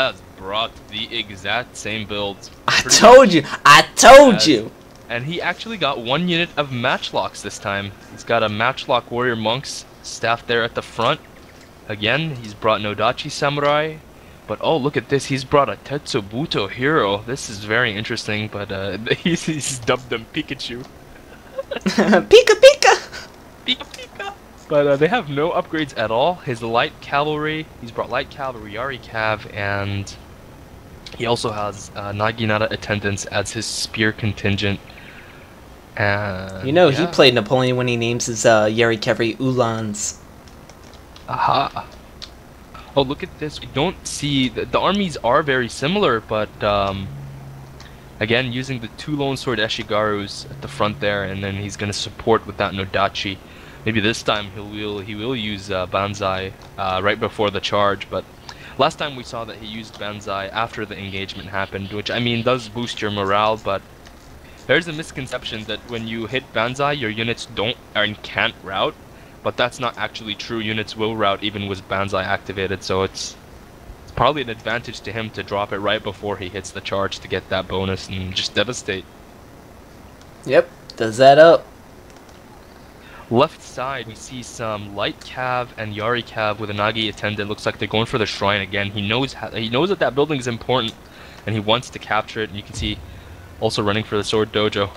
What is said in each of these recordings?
has brought the exact same builds. I told you. I told As- you. And he actually got one unit of matchlocks this time. He's got a matchlock warrior monks staff there at the front. Again, he's brought Nodachi samurai. But oh, look at this. He's brought a Tetsubuto hero. This is very interesting, but uh, he's, he's dubbed them Pikachu. Pika pika. Pika Pika. But uh, they have no upgrades at all. His light cavalry, he's brought light cavalry, Yari Cav, and he also has uh, Naginata attendants as his spear contingent. And You know he played Napoleon when he names his uh, Yari Kevri Ulans. Aha. Oh, look at this. We don't see the, the armies are very similar, but um, again, using the two lone sword Eshigarus at the front there, and then he's gonna support with that Nodachi. Maybe this time he will he will use uh, Banzai uh, right before the charge, but last time we saw that he used Banzai after the engagement happened, which I mean does boost your morale, but there's a misconception that when you hit Banzai, your units don't and can't route but that's not actually true. Units will route even with Banzai activated, so it's, it's probably an advantage to him to drop it right before he hits the charge to get that bonus and just devastate. Yep, does that up. Left side, we see some light cav and Yari cav with a Nagi attendant. Looks like they're going for the shrine again. He knows how, he knows that that building is important, and he wants to capture it. And you can see also running for the sword dojo.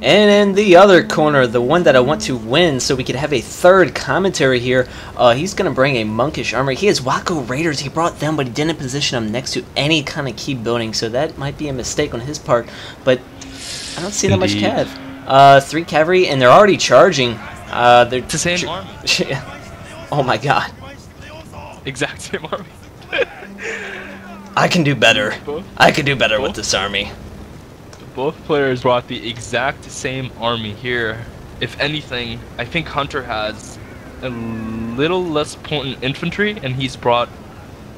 And in the other corner, the one that I want to win so we could have a third commentary here, uh, he's going to bring a monkish armor. He has Wako Raiders. He brought them, but he didn't position them next to any kind of key building, so that might be a mistake on his part. But I don't see that much cav. Uh, three cavalry, and they're already charging. Uh, they're It's the same army. oh my god. Exact same army. I can do better. Both? I can do better with this army. Both players brought the exact same army here. If anything, I think Hunter has a little less potent infantry, and he's brought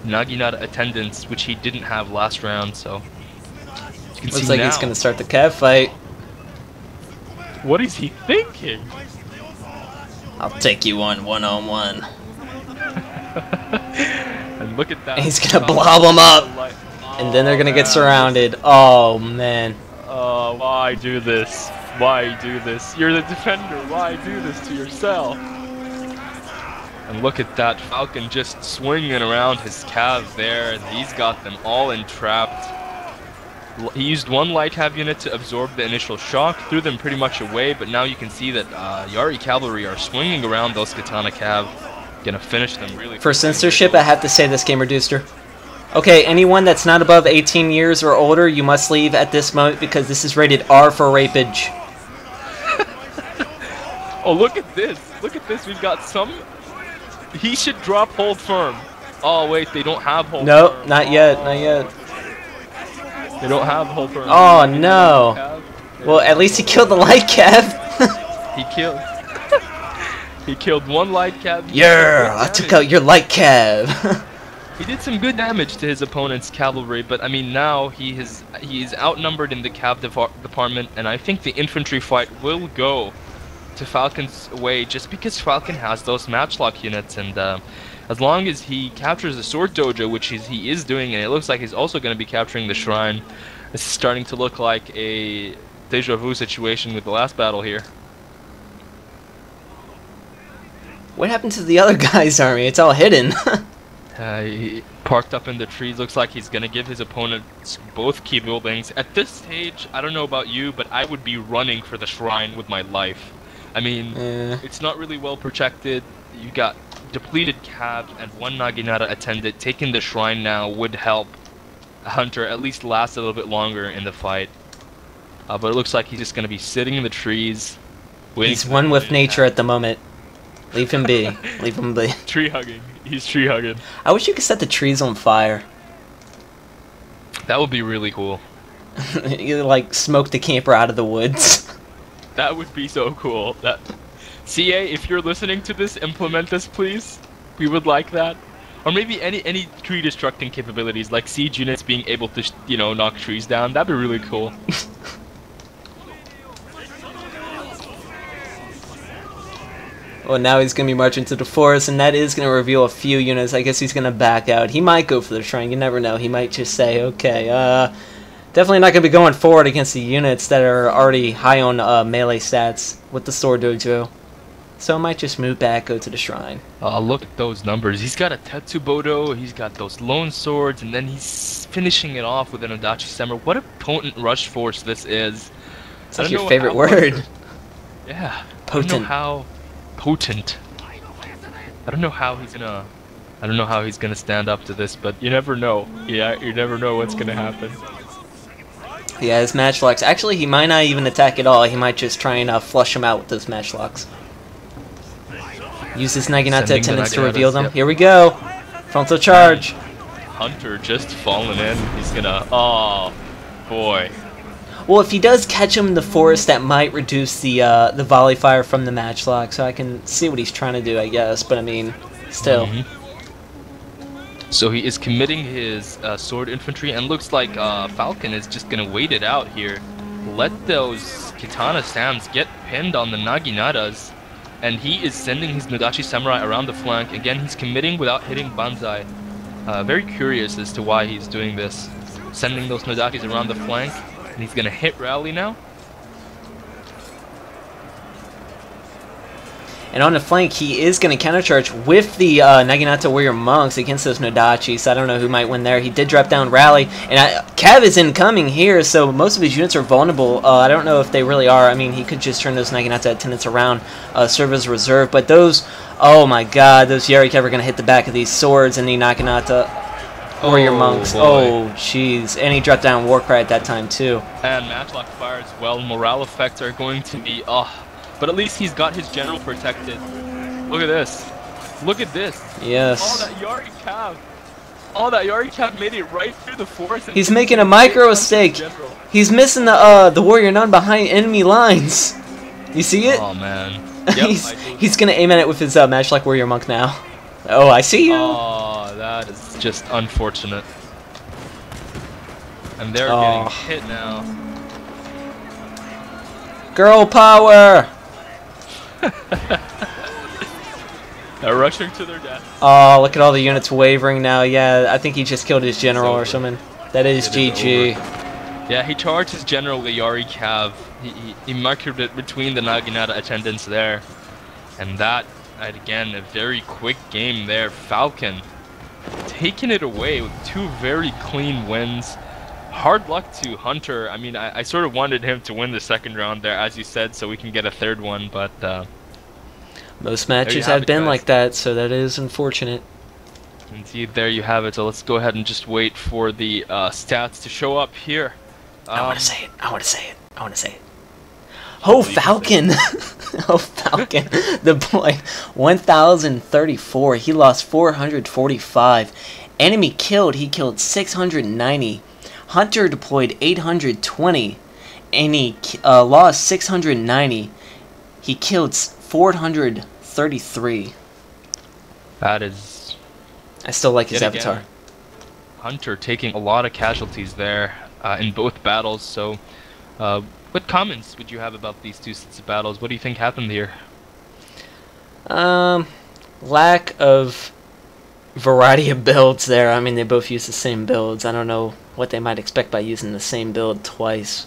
Naginata attendants, which he didn't have last round. So Looks like now. he's going to start the cav fight. What is he thinking? I'll take you on one-on-one. And look at that. He's gonna Oh, them up. light- And then they're Oh, gonna get surrounded. Oh man. Oh, why do this? Why do this? You're the defender. Why do this to yourself? And look at that Falcon just swinging around his calves there, and he's got them all entrapped. He used one light cav unit to absorb the initial shock, threw them pretty much away, but now you can see that uh, Yari cavalry are swinging around those katana cav, gonna finish them really. For censorship, I have to say this, Gamerdudester. Okay, anyone that's not above 18 years or older, you must leave at this moment because this is rated R for rapage. Oh, look at this! Look at this! We've got some. He should drop hold firm. Oh wait, they don't have hold. Nope, firm. not yet, not yet. They don't have firm. Oh no. Well, at least he killed the light cav. He killed. he killed one light cab. yeah, I took out your light cab. He did some good damage to his opponent's cavalry, but I mean now he is he is outnumbered in the cab department, and I think the infantry fight will go to Falcon's way just because Falcon has those matchlock units, and uh, as long as he captures the sword dojo, which he is doing, and it looks like he's also going to be capturing the shrine. This is starting to look like a deja vu situation with the last battle here. what happened to the other guy's army? It's all hidden. Uh, he parked up in the trees. Looks like he's gonna give his opponents both key buildings. At this stage, I don't know about you, but I would be running for the shrine with my life. I mean, Eh. it's not really well protected. You got depleted cabs and one Naginata attendant. Taking the shrine now would help Hunter at least last a little bit longer in the fight. Uh, but it looks like he's just gonna be sitting in the trees. He's one with nature at the moment. Leave him be. Leave him be. Tree hugging. He's tree hugging. I wish you could set the trees on fire. That would be really cool. you like smoke the camper out of the woods. That would be so cool. That CA, if you're listening to this, implement this, please. We would like that. Or maybe any any tree destructing capabilities, like siege units being able to, you know, knock trees down. That'd be really cool. Well, now he's going to be marching to the forest, and that is going to reveal a few units. I guess he's going to back out. He might go for the shrine. You never know. He might just say, okay, uh, definitely not going to be going forward against the units that are already high on uh, melee stats with the Sword Dojo. So I might just move back, go to the shrine. Uh, look at those numbers. He's got a Tetsubodo, he's got those lone swords, and then he's finishing it off with an Odachi Samurai. What a potent rush force this is. It's like your favorite word. Yeah. Potent. I don't know how potent. I don't know how he's gonna. I don't know how he's gonna stand up to this, but you never know. Yeah, you never know what's gonna happen. Yeah, his matchlocks. Actually, he might not even attack at all. He might just try and uh, flush him out with those matchlocks. Use his Naginata Sending the attendants to reveal them. yep. Here we go. Frontal charge. Hunter just falling in. He's gonna. Oh, boy. Well, if he does catch him in the forest, that might reduce the uh, the volley fire from the matchlock. So I can see what he's trying to do, I guess. But I mean, still. Mhm. So he is committing his uh, sword infantry, and looks like uh, Falcon is just gonna wait it out here. Let those Katana Sams get pinned on the Naginatas, and he is sending his Nodachi Samurai around the flank. Again, he's committing without hitting Banzai. Uh, very curious as to why he's doing this. Sending those Nodachis around the flank, and he's gonna hit Rally now. And on the flank, he is going to countercharge with the uh, Naginata Warrior Monks against those Nodachi, so I don't know who might win there. He did drop down Rally. And I, Cav is incoming here, so most of his units are vulnerable. Uh, I don't know if they really are. I mean, he could just turn those Naginata attendants around, uh, serve as reserve. But those, oh my god, those Yari Cav are going to hit the back of these swords and the Naginata Warrior Oh, Monks. boy. Oh, jeez. And he dropped down Warcry at that time, too. And Matchlock fire as well. Morale effects are going to be oh, but at least he's got his general protected. Look at this. Look at this. Yes. All Yes. that Yari Cav. All that Yari Cav made it right through the forest. and He's making a micro mistake. He's missing the uh, the Warrior Nun behind enemy lines. You see it? Oh man. Yep, he's he's gonna aim at it with his uh, Matchlock Warrior Monk now. Oh, I see you. Oh, that is just unfortunate. And they're Oh. getting hit now. Girl power. They're rushing to their death. Oh, look at all the units wavering now. Yeah, I think he just killed his general or something. That is It is GG. Yeah, he charged his general the Yari Cav. He, he, he marketed it between the Naginata attendants there. And that, again, a very quick game there. Falcon taking it away with two very clean wins. Hard luck to Hunter. I mean, I, I sort of wanted him to win the second round there, as you said, so we can get a third one, but uh, Most matches have have been guys. like that, so that is unfortunate. indeed, there you have it. So let's go ahead and just wait for the uh, stats to show up here. I want Um, to say it. I want to say it. I want to say it. Oh, Falcon! oh, Falcon. The boy. 1,034. He lost 445. Enemy killed. He killed 690. Hunter deployed 820. And he uh, lost 690. He killed 433. That is I still like his Yet again, avatar. Hunter taking a lot of casualties there uh, in both battles. So, uh, what comments would you have about these two sets of battles? What do you think happened here? Um, lack of variety of builds there. I mean, they both use the same builds. I don't know what they might expect by using the same build twice.